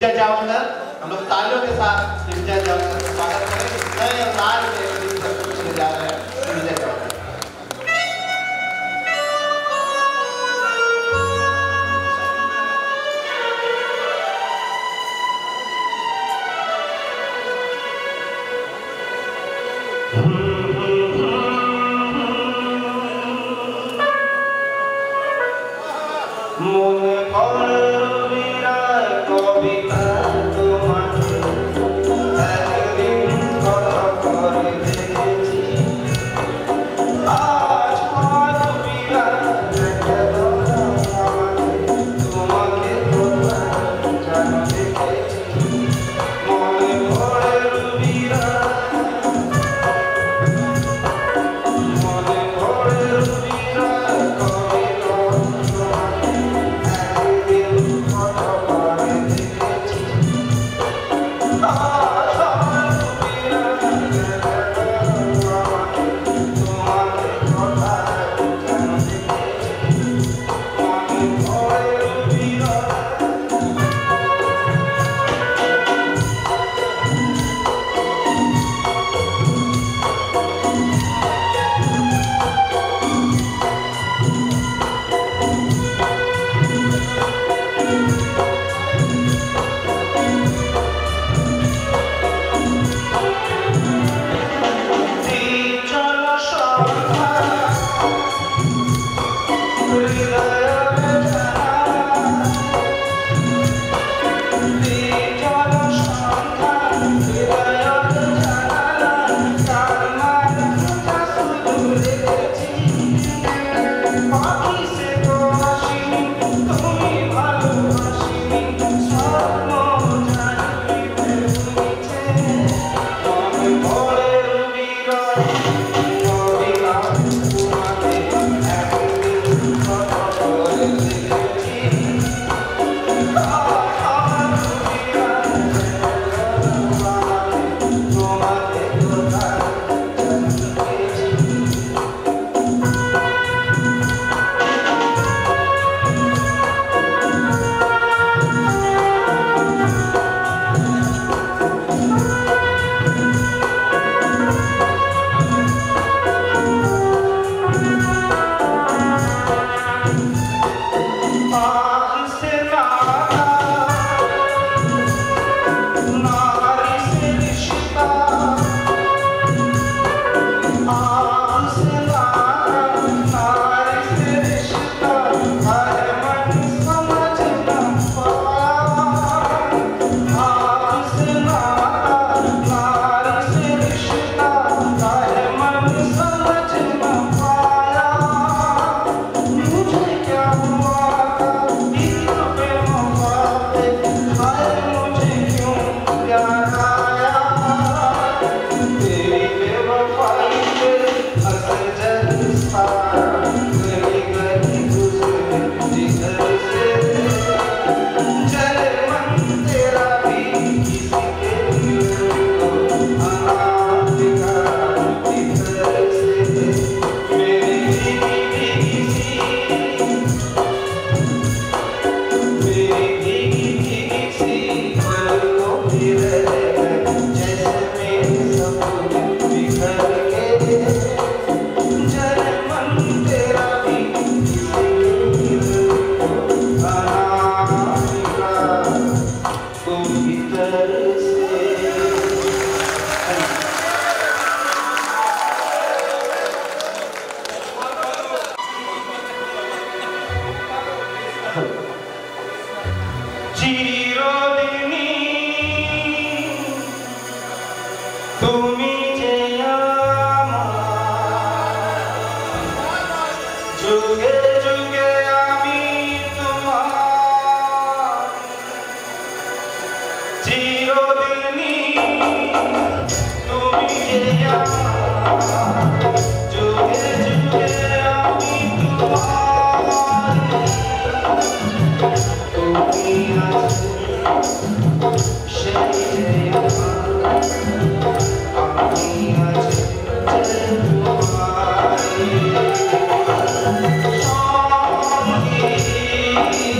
जावड़कर हम लोग तालियों के साथ विजय स्वागत करेंगे नए लाल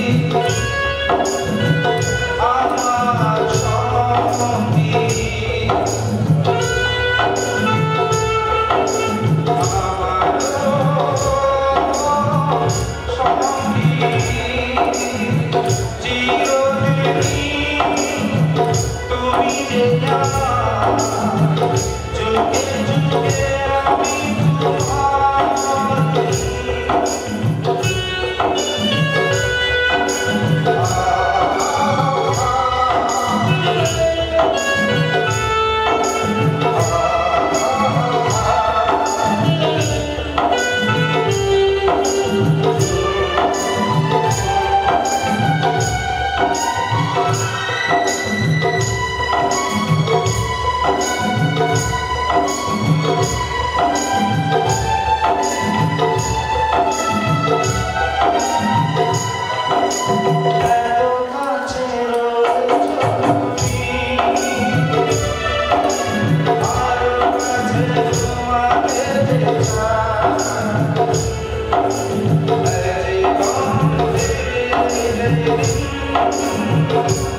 me. Thank you.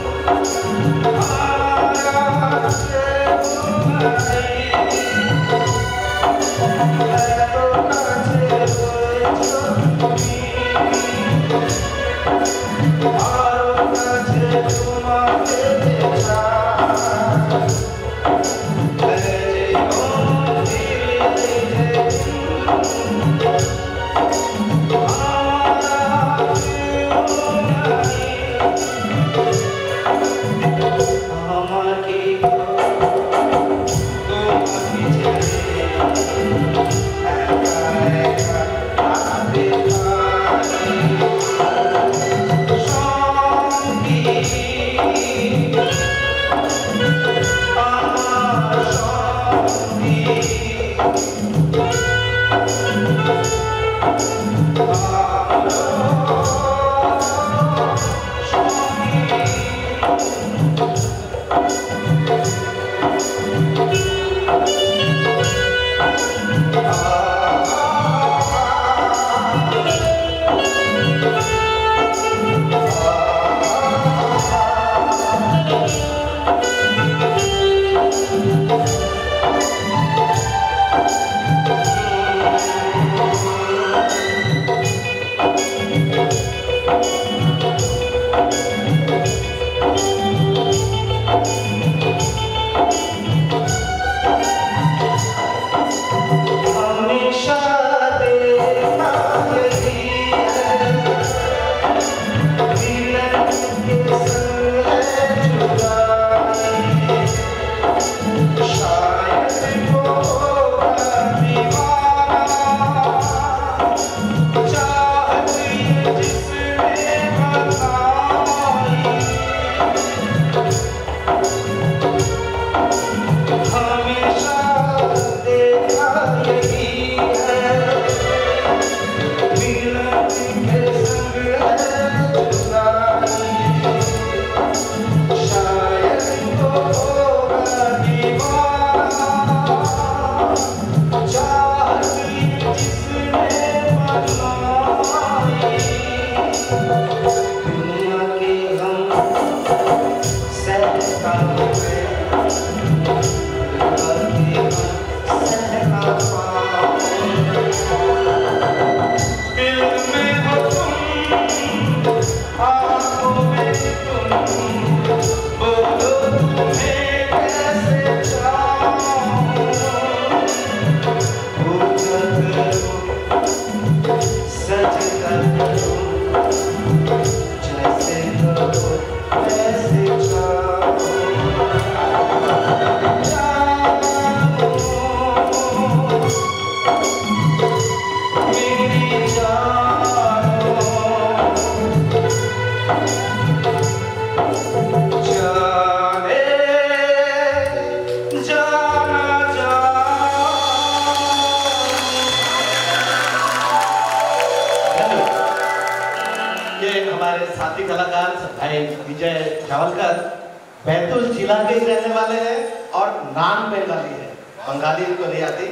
बंगाली है। बंगाली को नहीं आती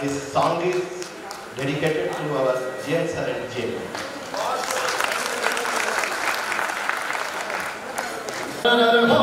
this song is dedicated to our jail sir and jail Oh,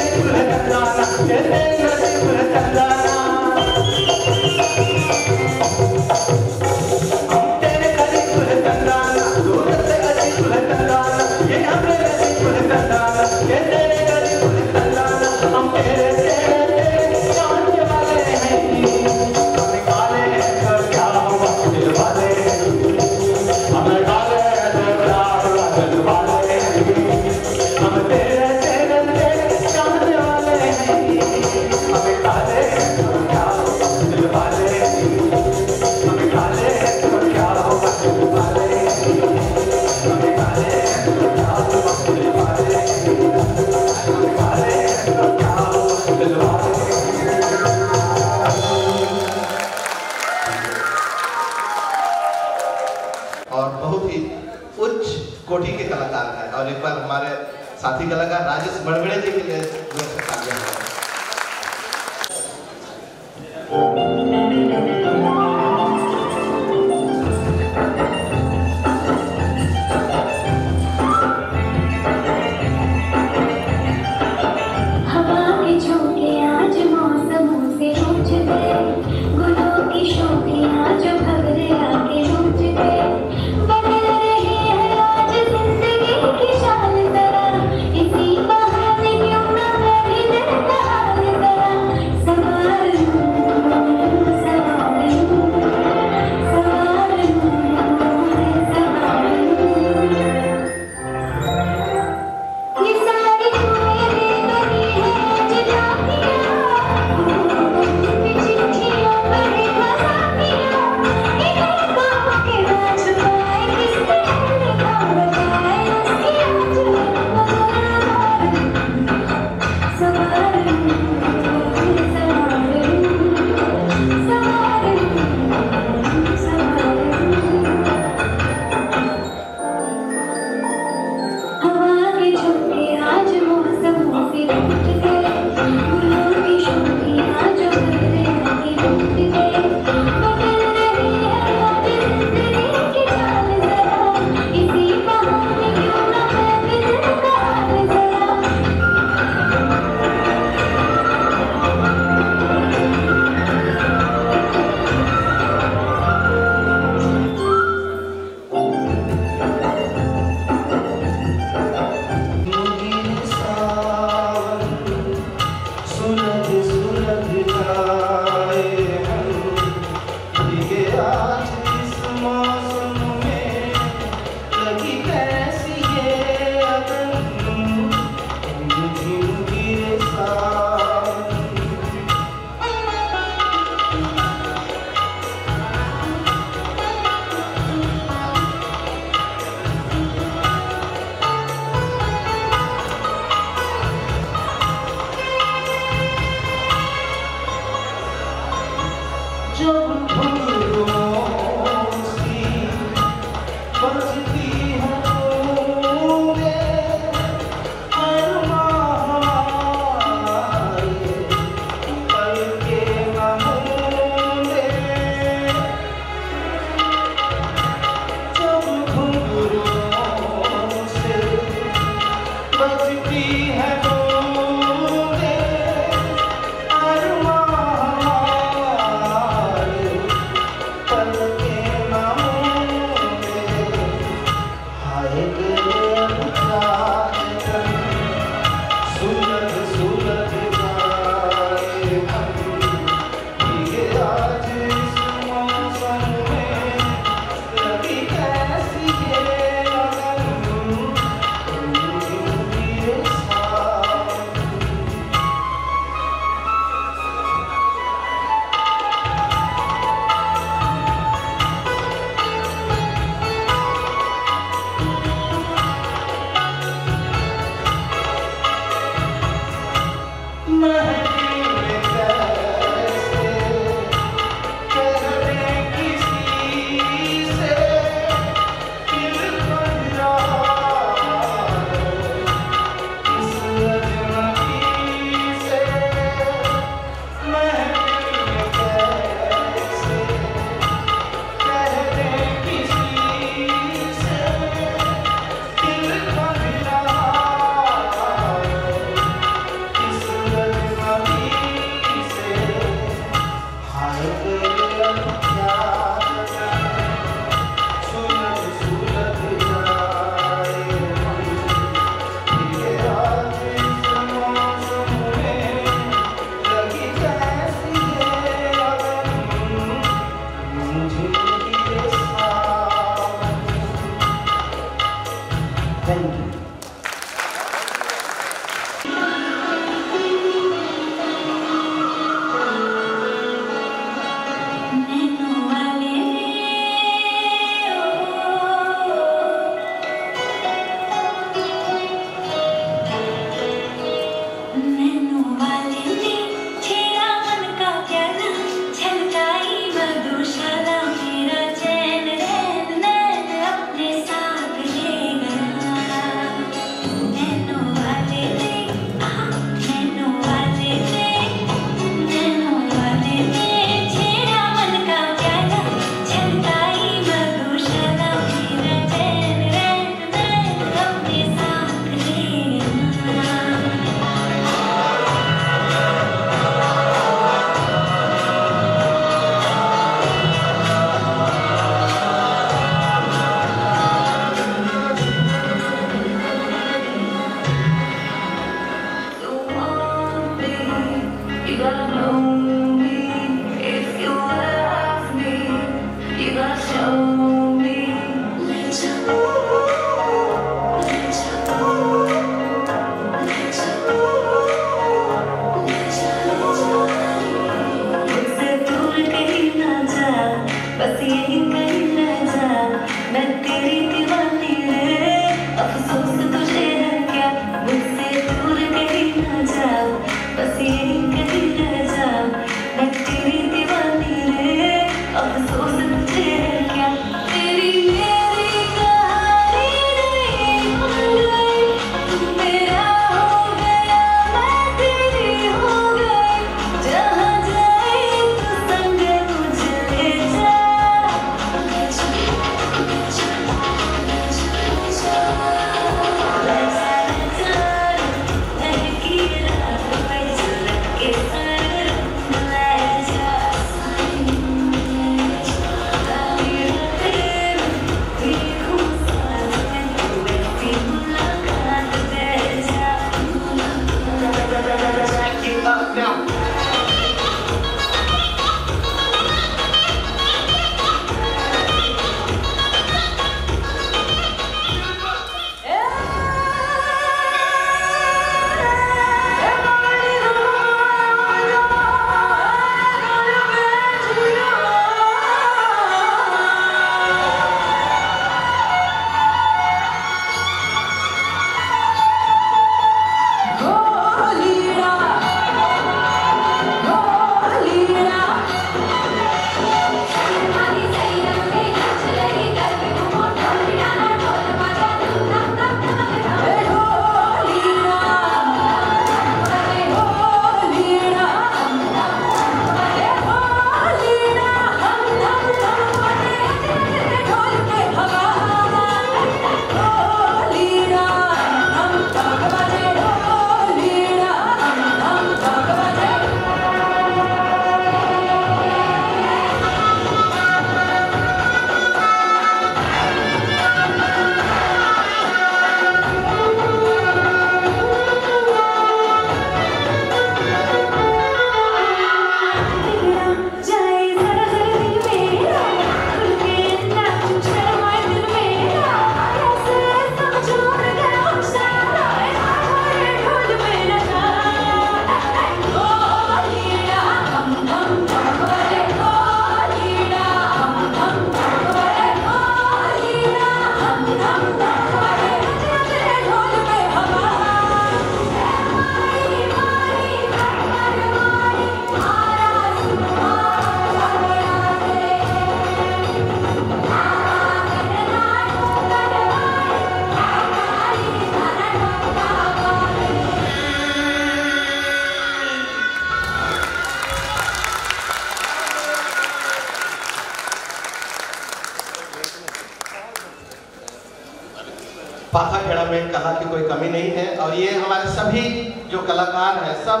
Pathakhera में कला की कोई कमी नहीं है और ये हमारे सभी जो कलाकार हैं, सब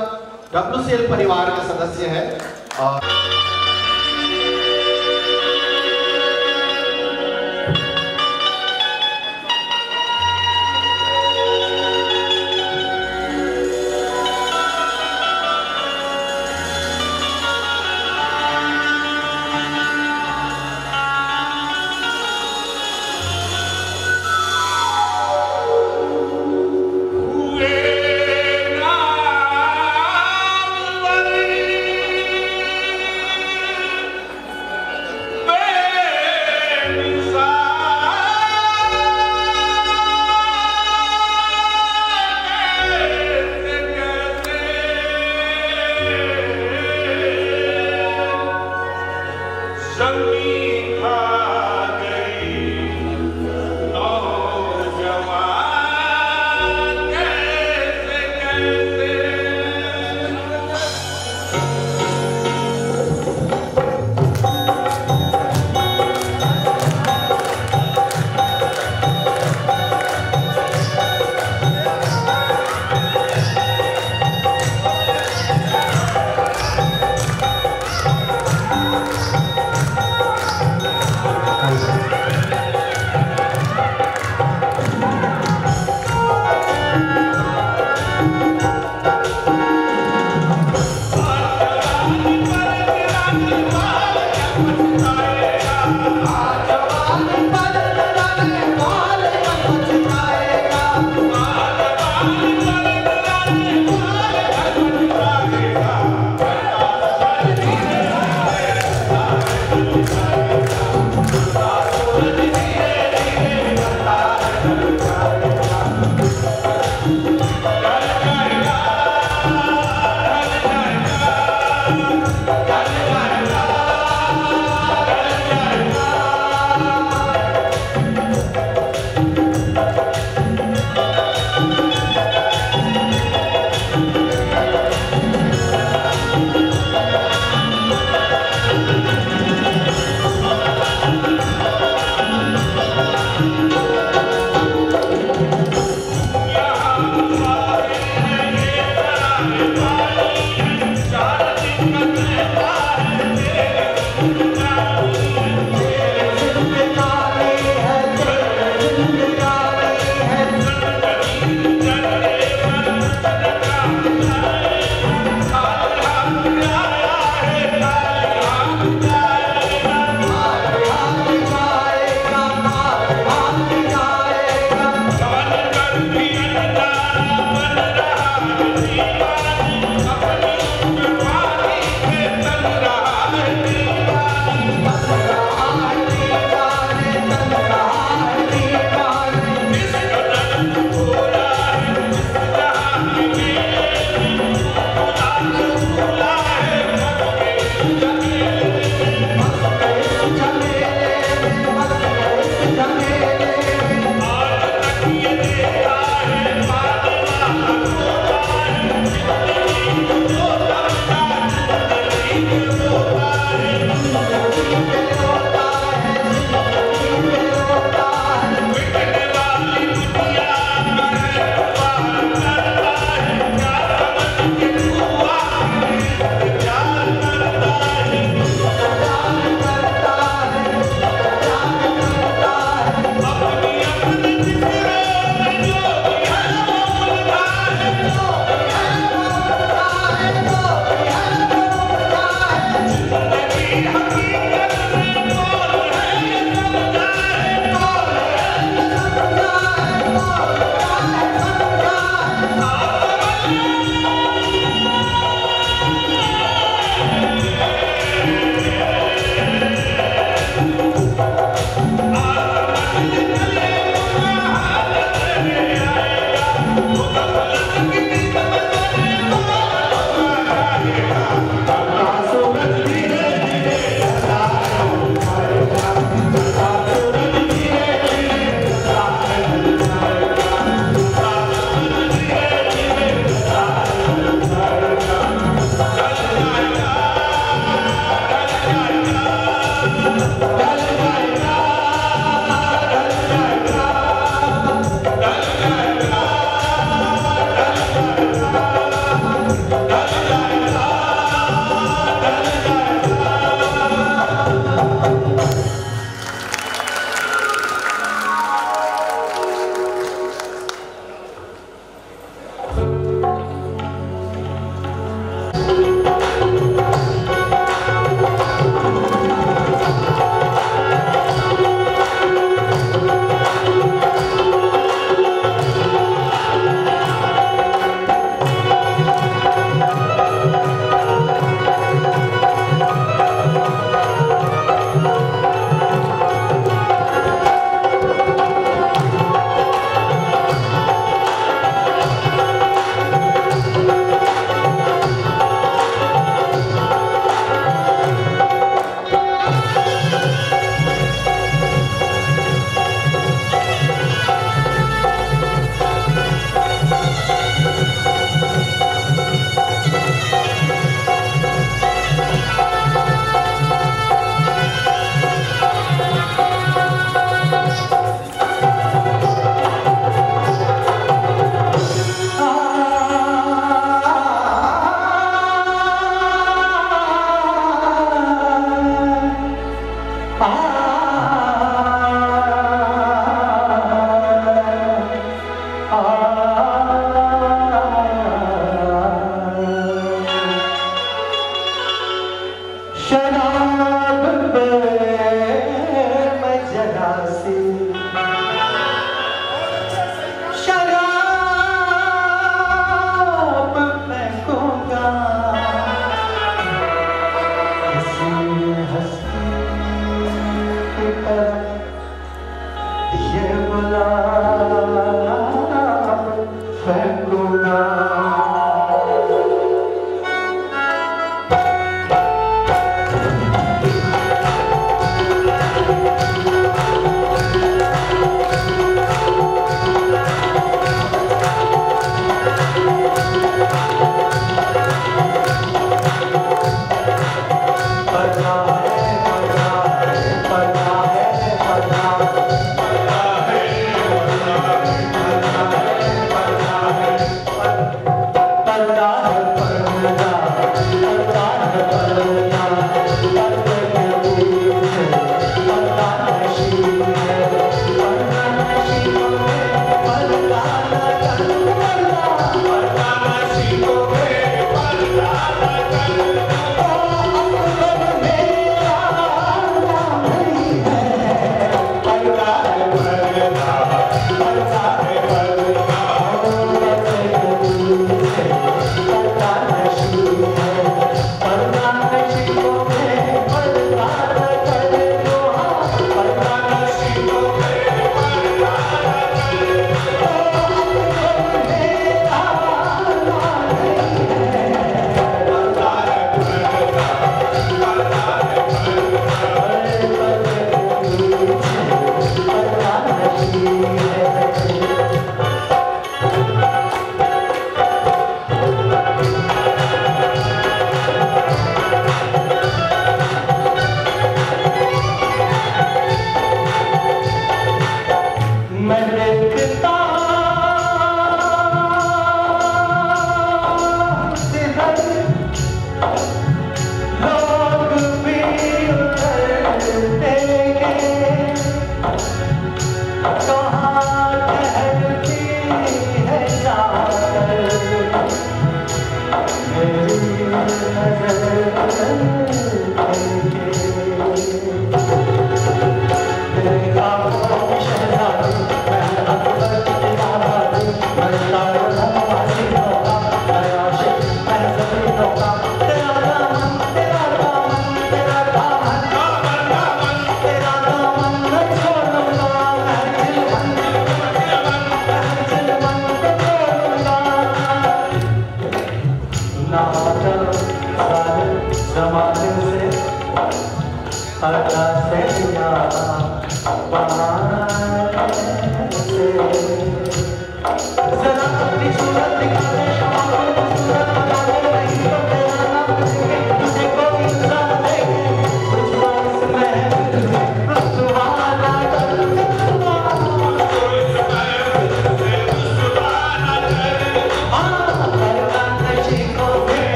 डब्ल्यू परिवार के सदस्य हैं और